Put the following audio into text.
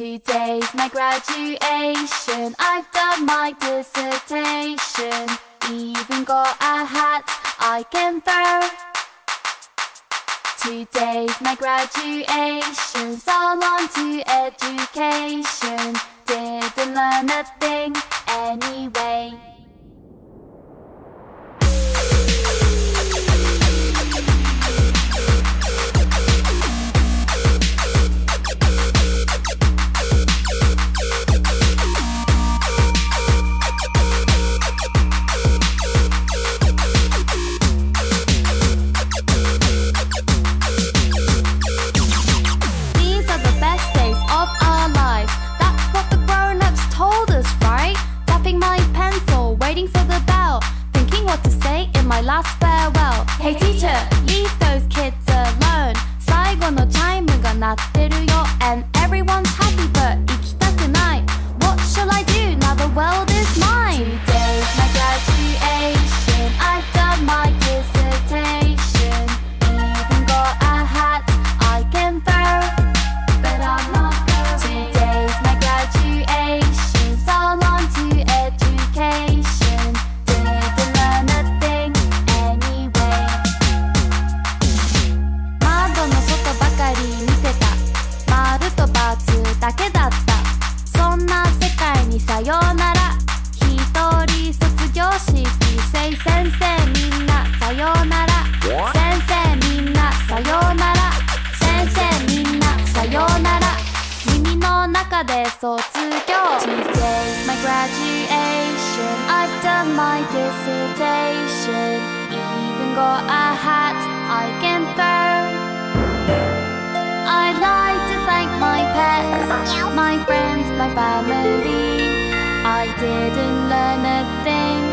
Today's my graduation. I've done my dissertation. Even got a hat I can throw. Today's my graduation. So on to education. Didn't learn a thing anyway. Hey teacher, leave those kids alone. 最後のチャイムが鳴ってるよ and everyone's happy but 行きたくない What shall I do now the world is mine? だけだった。そんな世界にさようなら。一人卒業式 Say 先生みんなさようなら。先生みんなさようなら。先生みんなさようなら。耳の中で卒業 Today's my graduation. I've done my dissertation. Even got a hat I can family. I didn't learn a thing.